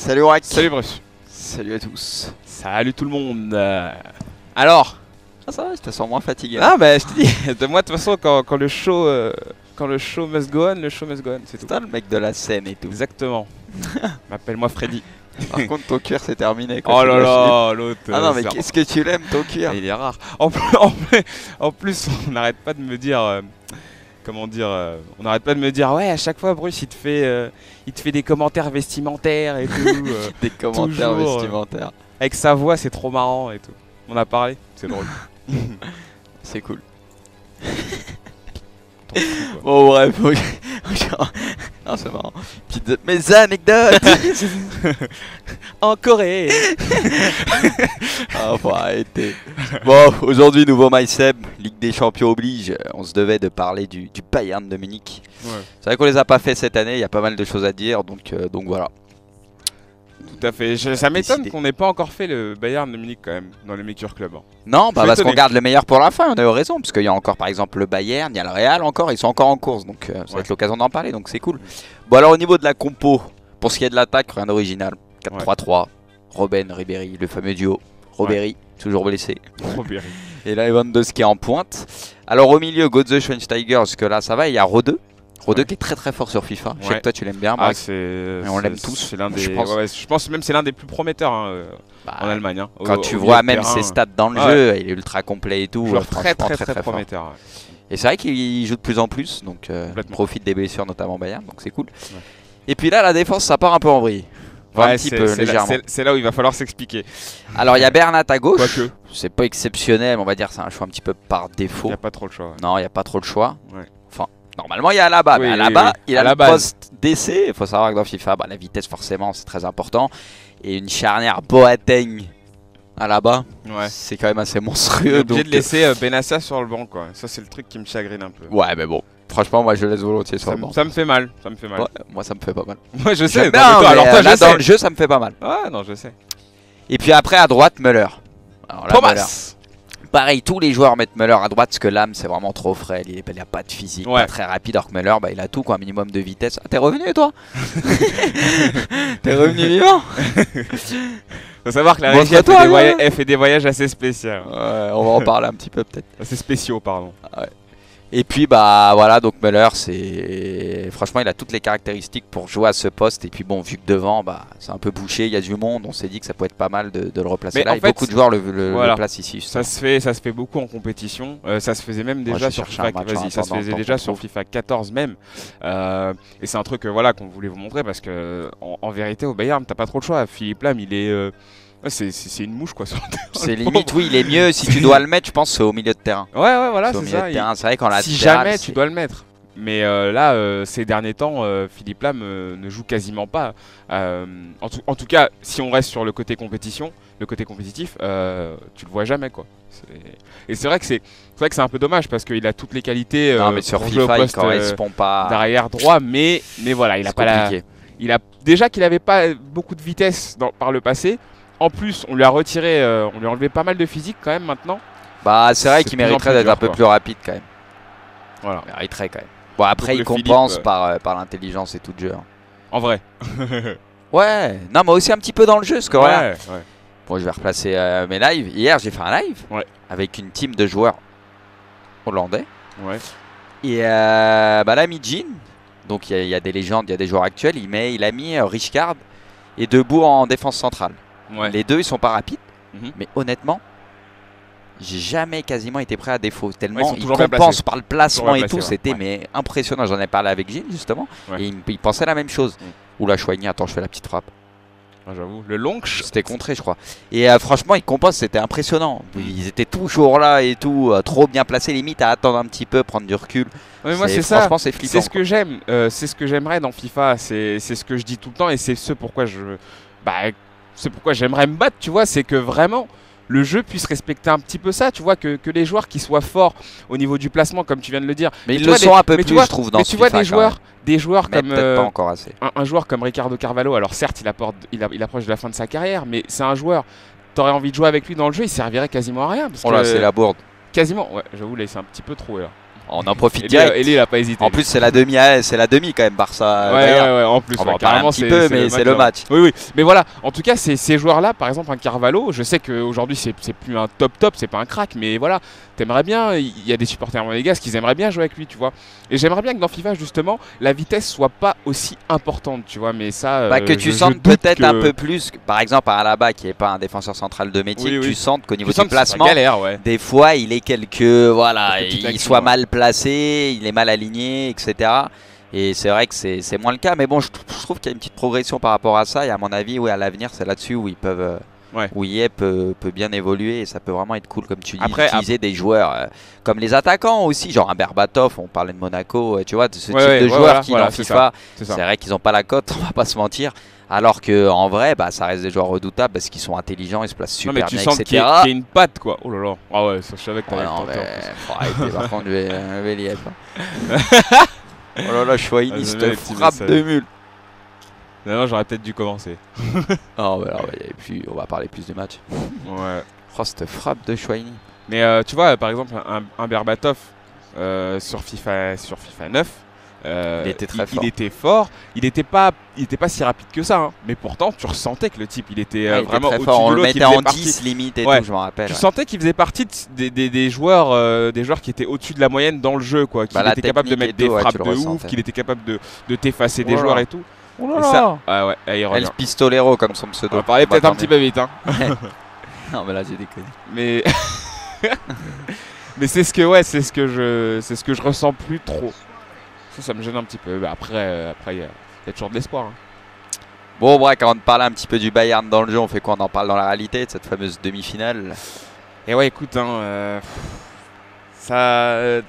Salut Wack. Salut Bruce. Salut à tous. Salut tout le monde. Alors Ah ça va, je te sens moins fatigué. Ah bah je te dis, de moi de toute façon quand, quand le show euh, quand le show must go on, le show must go on, c'est tout. toi le mec de la scène et tout. Exactement. M'appelle-moi Freddy. Par contre ton cuir c'est terminé. Oh là là, l'autre. Ah non euh, mais qu'est-ce que tu l'aimes ton cuir? Il est rare. En plus, en plus, en plus, on n'arrête pas de me dire, euh, comment dire, euh, on n'arrête pas de me dire, ouais, à chaque fois, Bruce, il te fait, euh, il te fait des commentaires vestimentaires et tout, euh, Des commentaires Toujours, vestimentaires. avec sa voix, c'est trop marrant et tout. On a parlé, c'est drôle. C'est cool. Fous. Bon bref, c'est marrant. Petite... Mes anecdotes En Corée. Ah faut arrêter. Bon aujourd'hui nouveau MySeb, Ligue des Champions oblige. On se devait de parler du, du Bayern de Munich. Ouais. C'est vrai qu'on les a pas fait cette année, il y a pas mal de choses à dire donc, euh, donc voilà. Tout à fait. Je- ça m'étonne qu'on n'ait pas encore fait le Bayern de Munich quand même dans les meilleurs clubs. hein. Non, bah parce qu'on garde le meilleur pour la fin, on a eu raison, parce qu'il y a encore par exemple le Bayern, il y a le Real encore, ils sont encore en course, donc euh, ça va Ouais. être l'occasion d'en parler, donc c'est cool. Bon alors au niveau de la compo, pour ce qui est de l'attaque, rien d'original. 4-3-3, Robben, Ribéry, le fameux duo. Ribéry, toujours blessé. Et là Lewandowski en pointe. Alors au milieu, Götze, Schweinsteiger, jusque là ça va, il y a Rode. Rode Ouais. qui est très très fort sur FIFA. Je sais que toi tu l'aimes bien, Ah, on l'aime tous, C'est l'un des. je pense. ouais, je pense même c'est l'un des plus prometteurs hein, euh, Bah, en Allemagne. hein, quand au tu vois même terrain, ses stats dans le jeu, il est ultra complet et tout. Euh, très très très, prometteur. Et c'est vrai qu'il joue de plus en plus, donc euh, il profite des blessures, notamment Bayern, donc c'est cool. Et puis là, la défense, ça part un peu en vrille. Ouais, c'est- là- légèrement. c'est- C'est là où il va falloir s'expliquer. Alors, il y a Bernat à gauche. C'est pas exceptionnel, mais on va dire c'est un choix un petit peu par il défaut. n'y a pas trop le choix. ouais. Non, il n'y a pas trop le choix. Ouais. Enfin, normalement, il y a Alaba. Oui, mais oui, Alaba, oui. il À a la poste d'essai. Il faut savoir que dans FIFA, bah, la vitesse, forcément, c'est très important. Et une charnière Boateng Alaba, Ouais. c'est quand même assez monstrueux. donc, de laisser euh, Benassa sur le banc, quoi. Ça, c'est le truc qui me chagrine un peu. Ouais, mais bon, franchement, moi, je laisse volontiers sur Ça, le banc. ça me fait mal. Ça me fait mal. Ouais, moi, ça me fait pas mal. Moi, je sais. Non, mais toi, alors toi, euh, là, je dans sais. le jeu, ça me fait pas mal. Ah non, je sais. Et puis après, à droite, Müller. Alors là, Müller. Pareil, tous les joueurs mettent Müller à droite parce que l'âme c'est vraiment trop frêle. Il n'a pas de physique, Ouais. pas très rapide. Alors que Müller, bah, il a tout, quoi, un minimum de vitesse. Ah, t'es revenu toi T'es revenu vivant Faut savoir que la régie elle toi, fait, des voyages, assez spéciaux. Ouais, On va en parler un petit peu peut-être. Assez spéciaux, pardon. Et puis bah voilà, donc Müller, c'est franchement, il a toutes les caractéristiques pour jouer à ce poste. Et puis bon, vu que devant, bah c'est un peu bouché, il y a du monde. On s'est dit que ça pouvait être pas mal de, de le replacer Mais là. en Et fait, beaucoup de joueurs le, le- placent ici. Ça se fait, ça se fait beaucoup en compétition. Euh, ça se faisait même déjà sur FIFA. match en Vas-y, ça se attendant, faisait tant déjà qu'on sur trouve. FIFA 14 même. Euh, et c'est un truc, euh, voilà, qu'on voulait vous montrer parce que en, en vérité au Bayern, t'as pas trop le choix. Philippe Lam, il est, c'est, une mouche quoi. sur le terrain. C'est limite, oui, il est mieux. Si tu dois le mettre, je pense, au milieu de terrain. Ouais, ouais, voilà, C'est ça. Il- terrain. C'est vrai qu'en latéral. si jamais tu dois le mettre. Mais euh, là, euh, ces derniers temps, euh, Philippe Lam ne joue quasiment pas. En, tout, en tout cas, si on reste sur le côté compétition, le côté compétitif, tu le vois jamais quoi. Et c'est vrai que c'est, vrai que c'est un peu dommage parce qu'il a toutes les qualités Non, mais sur FIFA, il poste euh, correspond pas. d'arrière droit, mais mais voilà, il a pas la, compliqué. il a déjà qu'il avait pas beaucoup de vitesse dans- par le passé. En plus, on lui a retiré, euh, on lui a enlevé pas mal de physique quand même maintenant. Bah, c'est vrai qu'il mériterait d'être un peu plus rapide quand même. Voilà, Il mériterait quand même. Bon, après, il Philippe, compense euh, par, euh, par l'intelligence et tout le jeu. hein. en vrai. Ouais, non, mais aussi un petit peu dans le jeu, parce que voilà. Ouais, ouais. Bon, je vais replacer euh, mes lives. Hier, j'ai fait un live Ouais. avec une team de joueurs hollandais. ouais. Et euh, bah là, Mijin, donc il y, y a des légendes, il y a des joueurs actuels, il, met, il a mis Richcard et Debout en défense centrale. Ouais. Les deux, ils sont pas rapides, Mhm. mais honnêtement, j'ai jamais quasiment été prêt à défaut. Ouais, ils Tellement ils compensent par le placement et tout, ouais. c'était mais impressionnant. J'en ai parlé avec Gilles justement, et il, pensait la même chose. Mm. Oula, Chouigny, attends, je fais la petite frappe. Ah, J'avoue, le long C'était contré, je crois. Et euh, franchement, ils compensent, c'était impressionnant. Ils étaient toujours là et tout, euh, trop bien placés, limite à attendre un petit peu, prendre du recul. Ouais, moi c'est ça. C'est. C'est ce que j'aime. euh, c'est ce que j'aimerais dans FIFA. C'est c'est ce que je dis tout le temps et c'est ce pourquoi je. Bah, c'est pourquoi j'aimerais me battre. Tu vois, c'est que vraiment le jeu puisse respecter un petit peu ça. Tu vois que, que les joueurs qui soient forts au niveau du placement, comme tu viens de le dire. Mais ils vois, le des- sont un peu tu plus, vois- je trouve, dans mais ce tu vois des joueurs, des joueurs. Mais comme peut-être euh, pas encore assez. un, un joueur comme Ricardo Carvalho. Alors certes, il apporte, il, a- il approche de la fin de sa carrière, mais c'est un joueur. T'aurais envie de jouer avec lui dans le jeu, il servirait quasiment à rien. Parce Oh là, c'est la bourde. Quasiment. Ouais, j'avoue là, c'est un petit peu trop là. On en profite Et direct. et lui, il a pas hésité. En plus, c'est la demi, ah, c'est la demi quand même, Barça. ouais, ouais, ouais, en plus. On va carrément, un petit c'est- peu, mais c'est le hein. match. Oui, oui. Mais voilà, en tout cas, ces, joueurs-là, par exemple, un Carvalho, je sais qu'aujourd'hui, c'est plus un top top, c'est pas un crack, mais voilà, t'aimerais bien, il y a des supporters monégasques qui aimeraient bien jouer avec lui, tu vois. Et j'aimerais bien que dans FIFA, justement, la vitesse soit pas aussi importante, tu vois, mais ça. Bah, euh, que tu je- je sentes peut-être que- un peu plus, par exemple, à Alaba qui est pas un défenseur central de métier, Oui, tu sentes qu'au tu niveau sens du placement, galère, ouais. des fois il est quelques. Voilà, il soit mal placé, il est mal aligné, etc. Et c'est vrai que c'est moins le cas, mais bon, je, je trouve qu'il y a une petite progression par rapport à ça. Et à mon avis, oui, à l'avenir, c'est là-dessus où ils peuvent. Euh, Ouais. Où Yep peut, peut bien évoluer et ça peut vraiment être cool, comme tu dis, Après, d'utiliser des joueurs euh, comme les attaquants aussi, genre un Berbatov, on parlait de Monaco, euh, tu vois, de ce Ouais, type ouais, de joueurs voilà, qui voilà, dans FIFA, C'est vrai qu'ils n'ont pas la cote, on va pas se mentir. Alors que en vrai, bah, ça reste des joueurs redoutables parce qu'ils sont intelligents, ils se placent Non, super mais tu bien, sens qu'il y, a qu'il y a une patte, quoi. Oh là là. Ah ouais, ça, je savais que t'allais le non, faut arrêter, par contre, je vais, je vais l'y être, oh là là, Chouaini, Ah, cette frappe de mule. Non, non, j'aurais peut-être dû commencer. Oh, bah, alors, on va parler plus du match. Ouais. Oh, cette frappe de Chouaini. Mais euh, tu vois, par exemple, un, un Berbatov euh, sur, FIFA, sur FIFA 9, euh, Il était très fort. Il était fort. Il n'était pas, il était pas si rapide que ça. hein. Mais pourtant, tu ressentais que le type, il était euh, Ouais, il était vraiment au-dessus fort, on de le mettait en partie- 10 limite et Ouais. tout, je m'en rappelle. Tu ouais. sentais qu'il faisait partie de- des, des- des joueurs, euh, des joueurs qui étaient au-dessus de la moyenne dans le jeu, quoi. Qu'il Bah, était capable de mettre et des frappes de ouf, qu'il était capable de, de t'effacer des Oh là joueurs et tout. Oh Et ça, ah ouais, revient. El Pistolero, comme son pseudo. On va parler peut-être un petit peu vite, hein. Non, mais là, j'ai déconné. Mais mais c'est ce que ouais, c'est ce que je c'est ce que je ressens plus trop. Ça, ça me gêne un petit peu. Après euh, après il y, a il y a toujours de l'espoir. hein. Bon, bref, avant de parler un petit peu du Bayern dans le jeu, on fait quoi? On en parle dans la réalité de cette fameuse demi-finale Et ouais, écoute, hein, euh, ça, euh,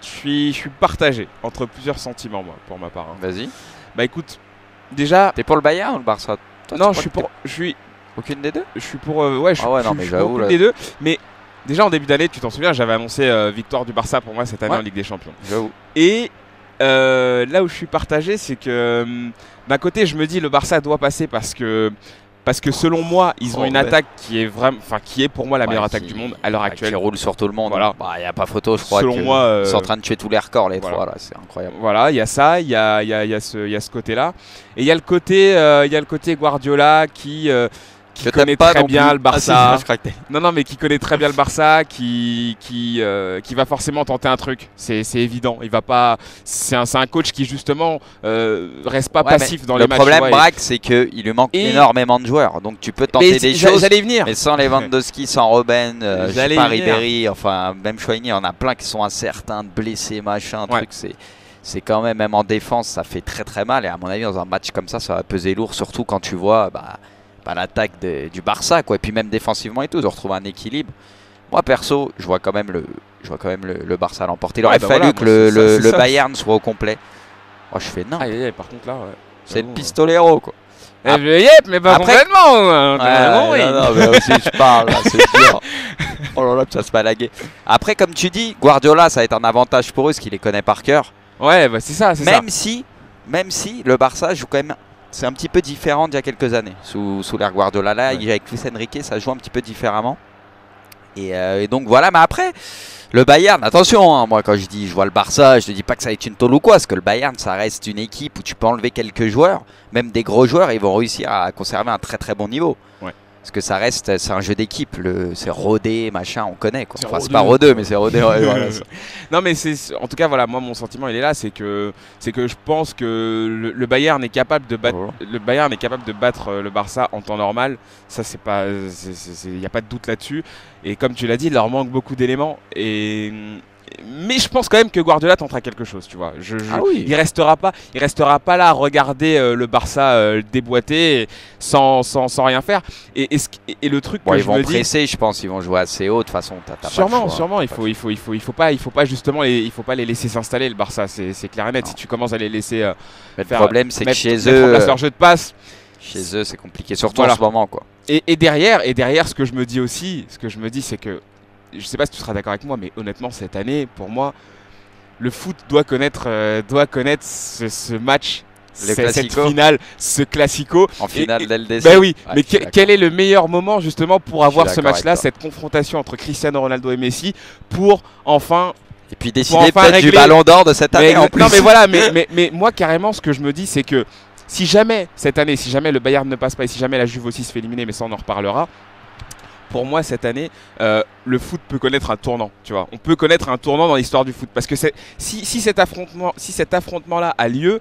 je suis je suis partagé entre plusieurs sentiments moi pour ma part. hein. Vas-y. Bah écoute, déjà T'es pour le Bayern ou le Barça? Toi, non, je suis pour je suis Aucune des deux? Je suis pour euh, ouais, je, Ah ouais, non, mais suis pour aucune là- des deux, mais déjà en début d'année, tu t'en souviens, j'avais annoncé euh, victoire du Barça pour moi cette année Ouais. en Ligue des Champions. J'avoue. Et euh, là où je suis partagé, c'est que hum, d'un côté, je me dis le Barça doit passer parce que parce que selon moi, ils ont Oh, une ouais. attaque qui est vraiment, enfin qui est pour moi la meilleure Ouais, attaque qui- du monde à l'heure actuelle. Qui roule sur tout le monde. Voilà. Bah, y a pas photo, je crois. Selon que moi, euh, Ils sont en train de tuer tous les records, les voilà. trois, là. C'est incroyable. Voilà, il y a ça, il y a, il y a- il y a ce, il y a ce côté-là, et il y a le côté, euh, il y a le côté Guardiola qui euh, qui connaît pas très non bien plus. le Barça. Ah, si, Non, non, mais qui connaît très bien le Barça, qui, qui, euh, qui va forcément tenter un truc. C'est c'est évident. Il va pas. C'est un, c'est un coach qui justement euh, reste pas Ouais, passif dans le les matchs. problème, ouais. Braque, c'est qu'il lui manque Et- énormément de joueurs. Donc tu peux tenter Mais des choses. J'allais venir. Mais sans Lewandowski, sans Robben, euh, je sais pas. Ribéry, enfin même Chouini, on a plein qui sont incertains, de blessés, machin, Ouais. truc. C'est, c'est quand même, même en défense, ça fait très très mal. Et à mon avis, dans un match comme ça, ça va peser lourd, surtout quand tu vois bah, bah, l'attaque du Barça, quoi. Et puis même défensivement et tout, de retrouver un équilibre. Moi perso, je vois quand même le, je vois quand même le, le Barça l'emporter. Il Ouais, aurait bah fallu voilà, que le, le-. Bayern soit au complet. Oh, je fais non, par contre là, ouais. c'est le pistolero, quoi. Eh, Ah. yep, mais pas Après- complètement. hein, Ouais, oui. non, non, mais aussi je parle, là, c'est dur. Oh là là, ça se balaguer. Après, comme tu dis, Guardiola, ça va être un avantage pour eux, parce qu'il les connaît par cœur. Ouais, bah, c'est ça, c'est ça. Même si, même si le Barça joue quand même, c'est un petit peu différent d'il y a quelques années, sous, sous l'ère Guardiola. Là, Ouais. avec Luis Enrique, ça joue un petit peu différemment. Et, euh, et donc voilà, mais après, le Bayern, attention, hein, moi quand je dis je vois le Barça, je ne dis pas que ça va être une tôle ou quoi, parce que le Bayern, ça reste une équipe où tu peux enlever quelques joueurs, même des gros joueurs, et ils vont réussir à conserver un très très bon niveau. Ouais. Parce que ça reste, c'est un jeu d'équipe, le- c'est rodé, machin, on connaît quoi. C'est Enfin, c'est pas rodé, mais c'est rodé. ouais, voilà, ça. Non mais c'est en tout cas voilà moi mon sentiment il est là c'est que c'est que je pense que le, le Bayern est capable de battre le Bayern est capable de battre euh, le Barça en temps normal ça c'est pas il n'y a pas de doute là-dessus et comme tu l'as dit il leur manque beaucoup d'éléments et mais je pense quand même que Guardiola tentera quelque chose tu vois je, je- Ah oui. il restera pas il restera pas là à regarder euh, le Barça euh, déboîter sans, sans, sans rien faire et, et, ce et le truc Bon, que ils je vont me dis presser, je pense, ils vont jouer assez haut de toute façon. t'as- t'as pas le Sûrement, choix. sûrement. Il faut, il faut, il faut, il faut pas, il faut pas justement, les, il faut pas les laisser s'installer le Barça. C'est clair et net. Non. Si tu commences à les laisser euh, le faire- problème, c'est que chez eux, leur jeu de passe. chez eux, c'est compliqué, surtout Voilà. en ce moment, quoi. Et, et derrière, et derrière, ce que je me dis aussi, ce que je me dis, c'est que je sais pas si tu seras d'accord avec moi, mais honnêtement, cette année, pour moi, le foot doit connaître, euh, doit connaître ce, ce match, cette finale, ce classico. En finale d'LDC. Ben oui, Ouais, mais que- quel est le meilleur moment justement pour avoir ce match-là, cette confrontation entre Cristiano Ronaldo et Messi, pour enfin Et puis décider enfin peut-être du ballon d'or de cette année Mais, en plus. Non mais voilà, mais, mais, mais moi carrément ce que je me dis c'est que si jamais cette année, si jamais le Bayern ne passe pas et si jamais la Juve aussi se fait éliminer, mais ça on en reparlera, pour moi cette année, euh, le foot peut connaître un tournant, tu vois. On peut connaître un tournant dans l'histoire du foot parce que si, si cet affrontement, si cet affrontement là a lieu,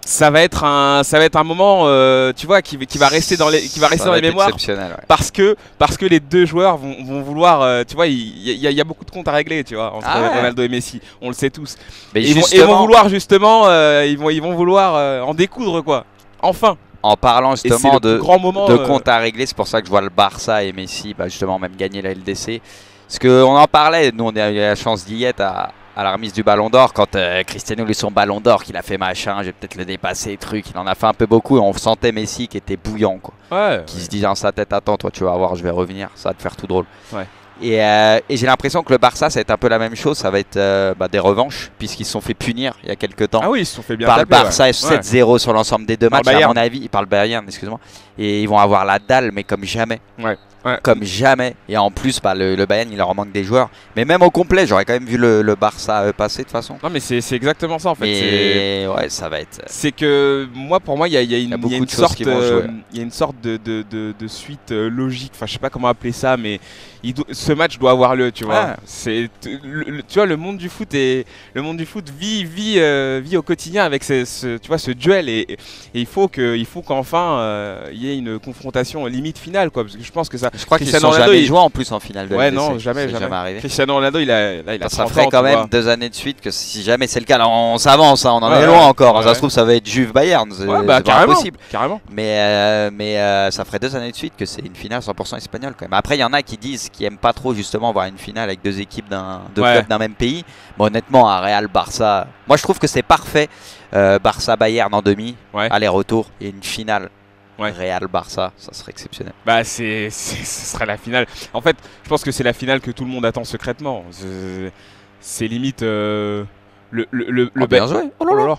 ça va être un, ça va être un moment, euh, tu vois, qui, qui va rester dans les, qui va Ça rester dans les mémoires exceptionnel, ouais. parce que parce que les deux joueurs vont, vont vouloir, euh, tu vois, il y, y a- il y a beaucoup de comptes à régler, tu vois, entre Ah ouais. Ronaldo et Messi. On le sait tous. Mais ils, vont, ils vouloir justement, euh, ils vont, ils vont vouloir en découdre quoi. Enfin. En parlant justement de, grand moment. de euh, compte à régler. C'est pour ça que je vois le Barça et Messi, bah, justement, même gagner la LDC. Parce qu'on en parlait, nous, on a eu la chance d'y être à, à la remise du Ballon d'Or. Quand euh, Cristiano eu son Ballon d'Or, qu'il a fait machin, j'ai peut-être le dépassé, truc. Il en a fait un peu beaucoup et on sentait Messi qui était bouillant, quoi. Ouais. Qui se disait dans sa tête Attends, toi, tu vas voir, je vais revenir, ça va te faire tout drôle. Ouais. Et, euh, et j'ai l'impression que le Barça, ça va être un peu la même chose. Ça va être euh, bah, des revanches, puisqu'ils se sont fait punir il y a quelques temps Ah oui, ils se sont fait bien par le taper. Barça Ouais. 7-0 sur l'ensemble des deux Par matchs, à mon avis, par le Bayern, excuse-moi. Et ils vont avoir la dalle, mais comme jamais. Ouais, ouais. Comme jamais. Et en plus, bah, le, le Bayern, il leur manque des joueurs. Mais même au complet, j'aurais quand même vu le, le Barça euh, passer de toute façon. Non mais c'est exactement ça en fait. C'est- mais ouais, ça va être. C'est que moi, pour moi, il y y a une, y a y une sorte, euh, il y a une sorte de, de, de- de suite euh, logique. Enfin, je sais pas comment appeler ça, mais il do- ce match doit avoir lieu, tu vois. C'est, tu vois, le monde du foot et le monde du foot vit, vit, euh, vit au quotidien avec ce, ce- tu vois, ce duel et, et il faut que, il faut qu'enfin euh, il y ait une confrontation limite finale, quoi. Parce que je pense que ça. Je crois qu'ils sont jamais il- joué en plus en finale de Ouais, non, jamais, C'est jamais. arrivé. Cristiano Ronaldo, il a, là, il a Ça 30 ferait ans, quand même vois. deux années de suite que si jamais c'est le cas, alors on s'avance, hein, on en Ouais, est ouais. loin encore. Ouais, ça se trouve, ça va être Juve Bayern, c'est bah carrément, impossible. carrément. Mais, euh, mais euh, ça ferait deux années de suite que c'est une finale 100% espagnole quand même. Après, il y en a qui disent qu'ils aiment pas trop justement voir une finale avec deux équipes d'un deux clubs d'un même pays. Mais honnêtement, un Real Barça, moi je trouve que c'est parfait. Euh, Barça Bayern en demi, Ouais. aller-retour et une finale. Ouais. Real Barça, ça serait exceptionnel. Bah c'est, ce serait la finale. En fait, je pense que c'est la finale que tout le monde attend secrètement. C'est, limite euh, le le le, le Oh, bien joué. Oh Oh là là là. là.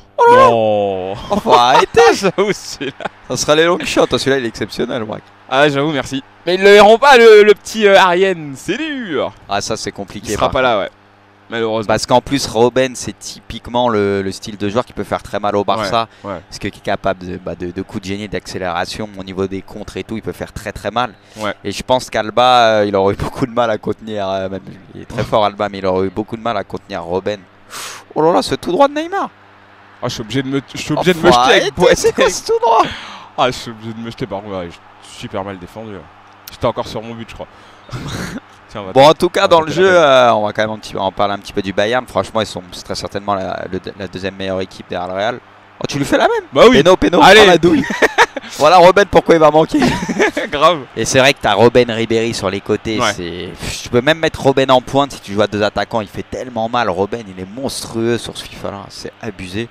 Non. Oh, ça sera les long shots. Oh, Celui-là, il est exceptionnel, Braque. Ah j'avoue, merci. Mais ils le verront pas le, le petit euh, Ariane, c'est dur. Ah, ça c'est compliqué. Il sera pas là, ouais. Malheureusement. Parce qu'en plus, Robben, c'est typiquement le, le style de joueur qui peut faire très mal au Barça. Ouais, ouais. Parce qu'il est capable de, bah, de, de coups de génie, d'accélération au niveau des contres et tout. Il peut faire très très mal. Ouais. Et je pense qu'Alba, euh, il aurait eu beaucoup de mal à contenir. euh, même, il est très fort, Alba, mais il aurait eu beaucoup de mal à contenir Robben. Oh là là, ce tout droit de Neymar. Ah, je suis obligé de me, je suis Oh, obligé de faut me jeter avec. C'est quoi ce tout droit? Ah, je suis obligé de me jeter par contre. je suis super mal défendu. J'étais encore sur mon but, je crois. Va Bon, en tout cas, dans le jeu, euh, on va quand même un petit peu en parler un petit peu du Bayern. Franchement, ils sont très certainement la, le- la deuxième meilleure équipe derrière le Real. Oh, tu lui fais la même Bah oui, Péno, péno, Allez. la douille. voilà Robben, pourquoi il va manquer. grave. Et c'est vrai que t'as Robben Ribéry sur les côtés. Ouais. C'est... Tu peux même mettre Robben en pointe si tu joues à deux attaquants. Il fait tellement mal. Robben, il est monstrueux sur ce FIFA-là. C'est abusé.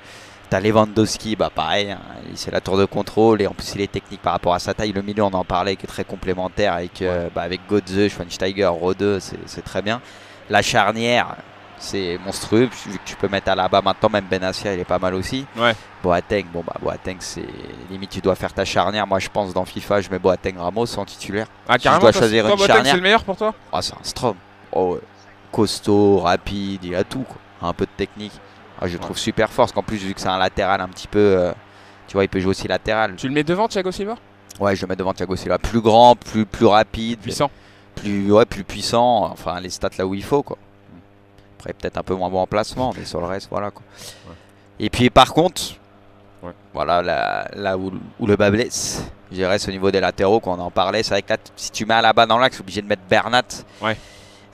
T'as Lewandowski, bah pareil. hein, C'est la tour de contrôle. Et en plus, il est technique par rapport à sa taille. Le milieu, on en parlait, qui est très complémentaire avec, euh, bah, avec Godze, Schweinsteiger, Rode. C'est, très bien. La charnière, c'est monstrueux. Vu que tu peux mettre à la bas maintenant, même Benassia, il est pas mal aussi. Ouais. Boateng, bon bah Boateng, c'est limite tu dois faire ta charnière. Moi, je pense dans FIFA, je mets Boateng Ramos en titulaire. Ah, je carrément. dois toi, choisir toi, une Boateng, charnière. c'est le meilleur pour toi? Ah, c'est un Strom. Oh, ouais. Costaud, rapide, il a tout. Quoi. Un peu de technique. Ah, je le trouve super fort. Parce qu'en plus, vu que c'est un latéral un petit peu. euh, tu vois, il peut jouer aussi latéral. Tu le mets devant Thiago Silva? Ouais, je le mets devant Thiago Silva. Plus grand, plus, plus rapide, Puissant. plus, ouais, plus puissant. Enfin, les stats là où il faut. Quoi. Après, peut-être un peu moins bon en placement, mais sur le reste, voilà. Quoi. Ouais. Et puis, par contre, Ouais. voilà là, là où, où le bas blesse. Je dirais, c'est au niveau des latéraux qu'on en parlait. C'est vrai que là, si tu mets à la bas dans l'axe, obligé de mettre Bernat. Ouais.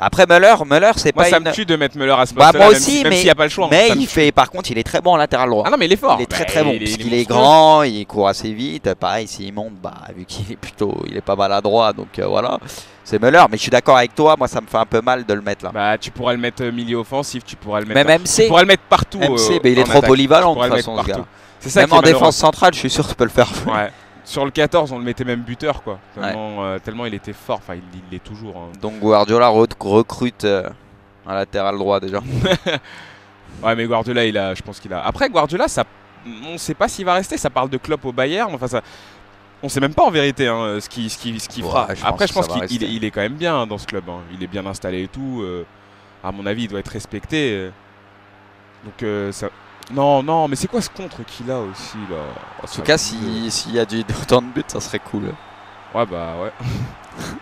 Après, Müller, Müller c'est Moi, pas ça une. me tue de mettre Müller à ce Bah, moi même aussi, si- même mais- s'il n'y a pas le choix. hein, Mais il fait, par contre, il est très bon en latéral droit. Ah non, mais il est fort. il est très Bah, très bon il parce est qu'il est grand, il court assez vite. Pareil, s'il monte, bah vu qu'il est plutôt, il est pas maladroit, donc euh, voilà. C'est Müller, mais je suis d'accord avec toi. Moi, ça me fait un peu mal de le mettre là. Bah, tu pourrais le mettre euh, milieu offensif, tu pourrais le mettre. Même tu MC, pourrais le mettre partout. MC, euh, mais il est trop attaque. polyvalent Tu de toute façon. C'est ça Même en défense centrale, je suis sûr que tu peux le faire. Ouais. Sur le 14, on le mettait même buteur, quoi. Tellement, euh, tellement il était fort. Enfin, il l'est toujours. hein. Donc Guardiola re- recrute euh, un latéral droit déjà. Ouais, mais Guardiola, il a, je pense qu'il a. Après, Guardiola, ça, on sait pas s'il va rester. Ça parle de Klopp au Bayern. Enfin, ça, on sait même pas en vérité hein, ce qu'il, ce qu'il, ce Ouais, fera. je Après, je pense qu'il il est, quand même bien dans ce club. hein. Il est bien installé et tout. euh. à mon avis, il doit être respecté. Donc ça. Non, non, mais c'est quoi ce contre qu'il a aussi là? En tout cas, si- s'il y a du autant de buts, ça serait cool. Ouais, bah ouais.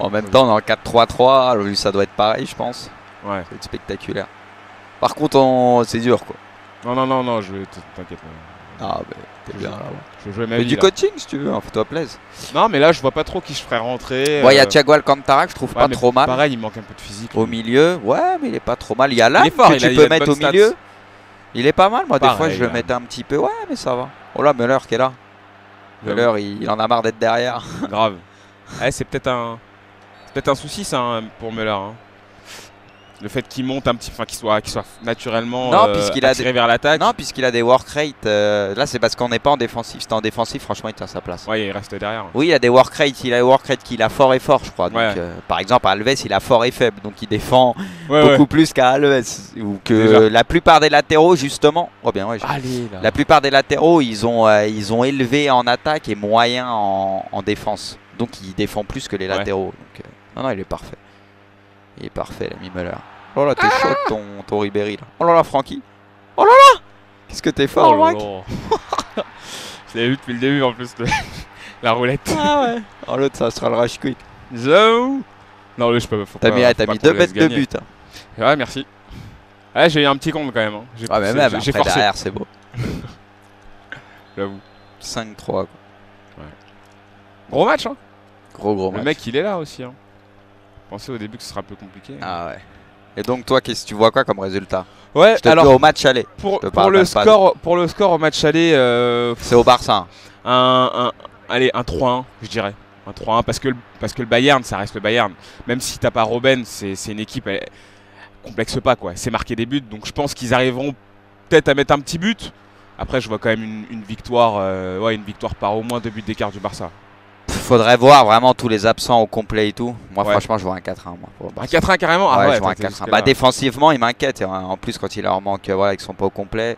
En même temps, dans le 4-3-3, lui, ça doit être pareil, je pense. Ouais. Ça va être spectaculaire. Par contre, on- c'est dur, quoi. Non, non, non, non, je vais. T'inquiète. Ah, bah, t'es bien là. Je vais jouer ma vie. du là. coaching, si tu veux, hein, fais-toi plaisir. Non, mais là, je vois pas trop qui je ferais rentrer. Ouais, il y a euh, Thiago Alcantara que je trouve ouais, pas trop mal. Pareil, il manque un peu de physique. Au milieu, ouais, mais il est pas trop mal. Il y a là est que il tu il peux mettre au milieu. Il est pas mal, moi, des fois, je le là. mettais un petit peu. Ouais, mais ça va. Oh là, Müller qui est là. Müller, il, il en a marre d'être derrière. Grave. Ouais, c'est peut-être un. Peut-être un souci, ça, hein, pour Müller. hein. Le fait qu'il monte un petit. Enfin, qu'il soit, qu'il soit naturellement Non, euh, puisqu'il a attiré vers l'attaque. Non, puisqu'il a des work rates. euh, là, c'est parce qu'on n'est pas en défensif. C'était en défensif, franchement, il tient sa place. Ouais, il reste derrière. Oui, il a des work rates. Il a des work rates qu'il a fort et fort, je crois. Donc, Ouais. euh, par exemple, Alves, il a fort et faible. Donc, il défend Ouais, beaucoup plus qu'à Alves. Ou que Déjà. la plupart des latéraux, justement. Oh, bien, Allez. La plupart des latéraux, ils ont, ils ont élevé en attaque et moyen en, en défense. Donc il défend plus que les latéraux. Donc, non, non, il est parfait. Il est parfait, l'ami Muller. Oh là, t'es Ah chaud ton, ton Ribéry là. Oh là là, Francky. Oh là là Qu'est-ce que t'es fort, Oh, mec. Je l'avais vu depuis le début en plus, le- la roulette. Ah ouais. Oh l'autre, ça sera le rush quick. J'avoue. Non, là, je peux faut T'as pas- mis, faut t'as pas mis deux le bêtes de but. hein. Ouais, merci. Ouais, j'ai eu un petit compte quand même. hein. J'ai Ah, mais même, après, forcé. derrière, c'est beau. J'avoue. 5-3, quoi. Gros match, hein. Gros, gros Le match. mec, il est là aussi. Hein. Je pensais au début que ce serait un peu compliqué. Ah ouais. Et donc, toi, qu'est-ce que tu vois quoi comme résultat? Ouais, Je te alors au match aller. pour, le de- score, pour le score au match aller, euh, C'est au Barça. un, un- allez, un 3-1, je dirais. Un 3-1 parce que, le- parce que le Bayern, ça reste le Bayern. Même si t'as pas Robben, c'est c'est une équipe elle, complexe pas quoi. C'est marqué des buts, donc je pense qu'ils arriveront peut-être à mettre un petit but. Après, je vois quand même une, une victoire, euh, ouais, une victoire par au moins deux buts d'écart du Barça. Faudrait voir vraiment tous les absents au complet et tout. Moi, Ouais. franchement, je vois un 4-1. Moi, pour le Un Barça. 4-1 carrément? Ah ouais, ouais, je vois un t'es 4-1. jusque-là. Bah, défensivement, il m'inquiète. Et en plus, quand il leur manque, euh, voilà, qu'ils sont pas au complet.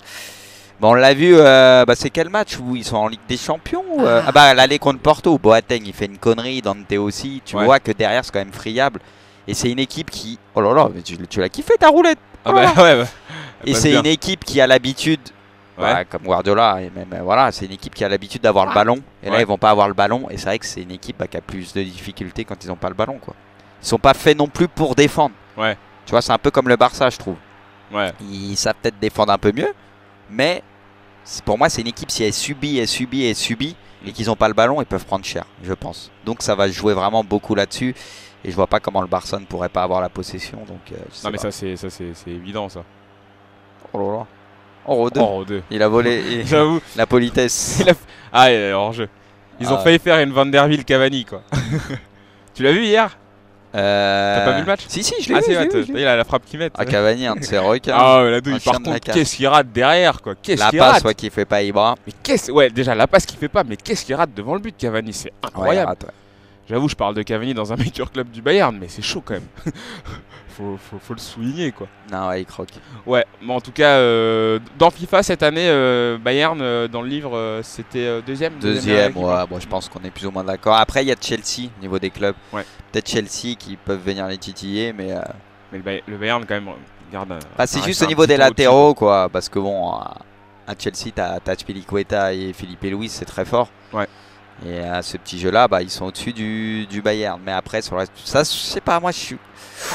Bon, on l'a vu, euh, bah, c'est quel match où ils sont en Ligue des Champions ou, euh, Ah bah, l'aller contre Porto, Boateng il fait une connerie, Dante aussi. Tu Ouais. vois que derrière, c'est quand même friable. Et c'est une équipe qui. Oh là là, mais tu, tu l'as kiffé ta roulette? Ah bah. Et c'est une équipe qui a l'habitude, Ouais. bah, comme Guardiola, et même euh, voilà, c'est une équipe qui a l'habitude d'avoir le ballon. Et là, Ouais. ils vont pas avoir le ballon. Et c'est vrai que c'est une équipe bah, qui a plus de difficultés quand ils n'ont pas le ballon. Quoi. Ils sont pas faits non plus pour défendre. Ouais. Tu vois, c'est un peu comme le Barça, je trouve. Ouais. Ils savent peut-être défendre un peu mieux, mais pour moi, c'est une équipe, si elle subit, elle subit, elle subit, et qu'ils n'ont pas le ballon, ils peuvent prendre cher, je pense. Donc ça va se jouer vraiment beaucoup là-dessus. Et je vois pas comment le Barça ne pourrait pas avoir la possession. Donc, euh, Non mais pas. ça c'est ça c'est c'est évident ça. Oh là là. Oh, deux. Oh, deux. Il a volé J'avoue. la politesse. Il a- Ah, euh, hors jeu. Ils ont Ah. failli faire une Vanderbilt Cavani quoi. tu l'as vu hier? Euh, T'as pas vu le match? Si, si, je l'ai Ah vu. c'est je l'ai vrai, il a la frappe qui met. À Cavani, un de ses requins. Ah ouais, la douille. Par la contre, qu'est-ce qu'il rate derrière quoi? Qu'est-ce la qu'il passe rate? ouais, qui fait pas Ibra. Mais qu'est-ce Ouais, déjà la passe qu'il fait pas, mais qu'est-ce qu'il rate devant le but Cavani? C'est il incroyable. ouais. J'avoue, je parle de Cavani dans un meilleur club du Bayern, mais c'est chaud quand même. faut, faut, faut le souligner quoi. Non, ouais, il croque. Ouais, mais en tout cas, euh, dans FIFA cette année, euh, Bayern euh, dans le livre, c'était deuxième. Deuxième, ouais, bon, je pense qu'on est plus ou moins d'accord. Après, il y a Chelsea au niveau des clubs. Ouais. Peut-être Chelsea qui peuvent venir les titiller, mais euh, Mais le, Bay- le Bayern quand même garde. bah, c'est juste au niveau des latéraux, quoi. Parce que bon, à Chelsea, t'as t'as Spilicueta et Philippe Louis, c'est très fort. Ouais. Et à ce petit jeu-là, bah, ils sont au-dessus du, du Bayern. Mais après, sur le reste, ça, je sais pas, moi, je suis.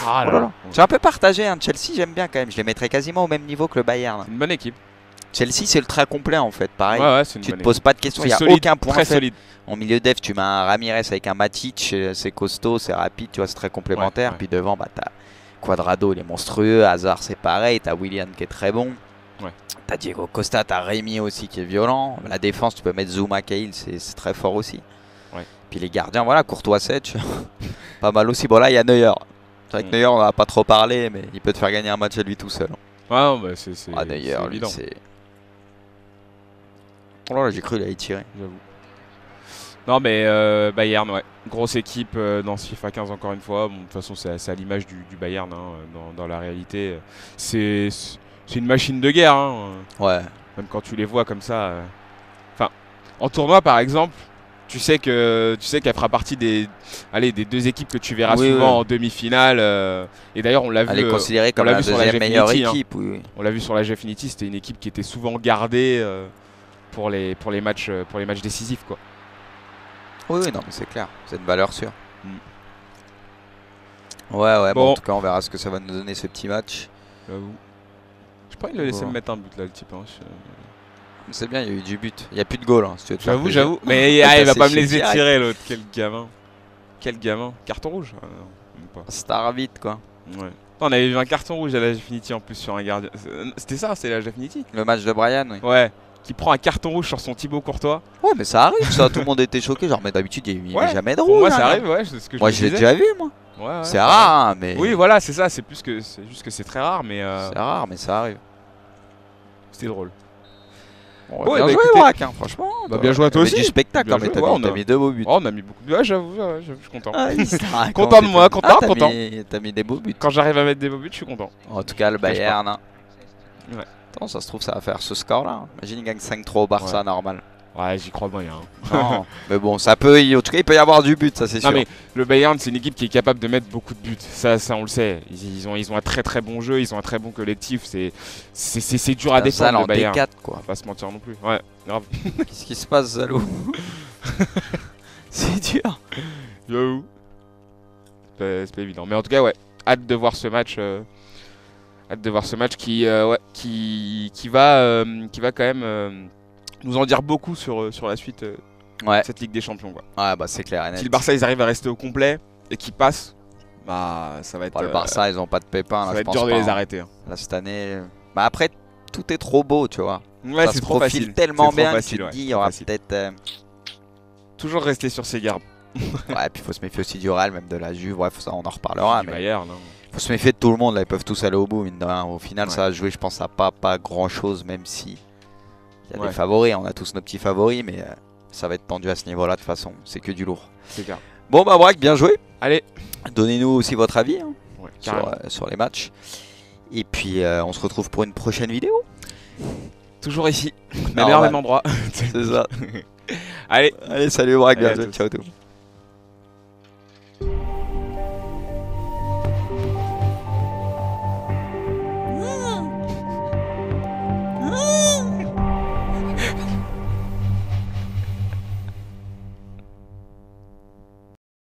Ah Oh là là là. là. Je suis un peu partagé. Hein. Chelsea, j'aime bien quand même. Je les mettrais quasiment au même niveau que le Bayern. C'est une bonne équipe. Chelsea, c'est ultra complet en fait. Pareil. Ouais, ouais, c'est une tu te bonne poses pas de questions. Il C'est n'y a solide, aucun point Très solide. En milieu def, tu mets un Ramirez avec un Matic, euh, c'est costaud, c'est rapide, tu vois, c'est très complémentaire. Ouais, ouais. Puis devant, bah, t'as Quadrado, il est monstrueux, Hazard, c'est pareil, t'as William qui est très bon. Ouais. T'as Diego Costa, t'as Rémi aussi qui est violent. La défense, tu peux mettre Zuma, Cahill, c'est très fort aussi. Ouais. Puis les gardiens, voilà, Courtois 7, pas mal aussi. Bon, là, il y a Neuer. C'est vrai que. Neuer, on n'a pas trop parlé, mais il peut te faire gagner un match à lui tout seul. Non, bah, c'est Ah, Neuer, lui, évident. c'est. Oh là là, j'ai cru qu'il allait tirer. J'avoue. Non, mais euh, Bayern, ouais. Grosse équipe euh, dans ce FIFA 15, encore une fois. Bon, de toute façon, c'est c'est à l'image du, du Bayern hein, dans, dans la réalité. C'est c'est une machine de guerre. hein. Ouais. Même quand tu les vois comme ça. euh. Enfin, en tournoi, par exemple, Tu sais que tu sais qu'elle fera partie des, allez, des deux équipes que tu verras Oui, souvent oui. en demi-finale. euh, et d'ailleurs, on l'a Elle vu. est euh, considérée comme l'a deuxième meilleure hein. équipe. Oui. On l'a vu sur la Gfinity, c'était une équipe qui était souvent gardée euh, pour les pour les matchs pour les matchs décisifs quoi. Oui, oui, non, mais c'est clair. C'est une valeur sûre. Mm. Ouais, ouais, bon. Bon. en tout cas, on verra ce que ça va nous donner ce petit match. J'avoue. Je pourrais le laisser Bon. me mettre un but là, le type. hein, C'est bien, il y a eu du but. Il n'y a plus de goal, hein, si J'avoue, j'avoue. Mais Ah, il va pas me laisser tirer l'autre. Quel gamin. Quel gamin. Carton rouge Ah, non, pas. Star vite, quoi. Ouais. On avait vu un carton rouge à la Gfinity en plus sur un gardien. C'est- C'était ça, c'est la Gfinity Le match de Brian, oui. Ouais. Qui prend un carton rouge sur son Thibaut Courtois. Ouais, mais ça arrive, ça. Tout le monde était choqué. Genre, mais d'habitude, il n'y a Ouais. jamais de rouge. moi, hein. ça arrive, ouais, ce que Moi, je l'ai déjà vu, moi. Ouais, ouais, c'est rare, hein, mais. Oui, voilà, c'est ça. C'est plus que c'est juste que c'est très rare, mais euh, C'est rare, mais ça arrive. c'était drôle. Bon, Ouais, bien bah, joué, Wack, hein, franchement. Bah, bien joué à toi aussi. du spectacle, hein, mais t'as mis, a- mis deux beaux buts. Oh, on a mis beaucoup de. Ouais, j'avoue, ouais, j'avoue, je suis content. Ah, Content de moi, content, Ah, content. mis- T'as mis des beaux buts. Quand j'arrive à mettre des beaux buts, je suis content. En tout cas, le Bayern. hein. Ouais. Attends, ça se trouve, ça va faire ce score-là. hein. Imagine, il gagne 5-3 au Barça, normal. Ouais, j'y crois moyen. Non, mais bon, ça peut. En tout cas, il peut y avoir du but, ça c'est sûr. Non mais le Bayern c'est une équipe qui est capable de mettre beaucoup de buts. Ça, ça on le sait. Ils, ils ont, ils ont un très très bon jeu, ils ont un très bon collectif. C'est dur à ça, défendre en le Bayern. D4, On quoi. va pas se mentir non plus. Ouais, grave. Qu'est-ce qui se passe, Zalou C'est dur. Yo. C'est pas, c'est pas évident. Mais en tout cas ouais, hâte de voir ce match. euh, hâte de voir ce match qui euh, ouais, qui qui va euh, qui va quand même nous en dire beaucoup sur euh, sur la suite euh, Ouais, de cette Ligue des Champions quoi. ouais bah c'est clair. Si le Barça ils arrivent à rester au complet et qu'ils passent, bah ça va être Bah, le euh, Barça, ils ont pas de pépins, ça là, va je être pense dur de pas, les hein. arrêter. hein. Là, cette année. Bah après, tout est trop beau, tu vois. Ouais, ça c'est se trop profile facile. tellement bien facile, que tu ouais, te dis, il y trop aura facile. peut-être. euh, Toujours rester sur ses gardes. Ouais, puis il faut se méfier aussi du Real, même de la Juve. Bref, ça, on en reparlera. Mais Bayern, hein. faut se méfier de tout le monde. Là, ils peuvent tous aller au bout, mine de rien. Au final, Ouais. ça va jouer, je pense, à pas, pas grand chose, même si il y a Ouais. des favoris. On a tous nos petits favoris, mais euh, ça va être tendu à ce niveau-là. De toute façon, c'est que du lourd. c'est clair. Bon, bah, Braque, bien joué. Allez, Donnez-nous aussi votre avis hein, ouais, sur, carrément. euh, sur les matchs. Et puis, euh, on se retrouve pour une prochaine vidéo. Toujours ici, même heure, même endroit. C'est ça. Allez. Allez, salut, Braque. Bien joué. Ciao, tout.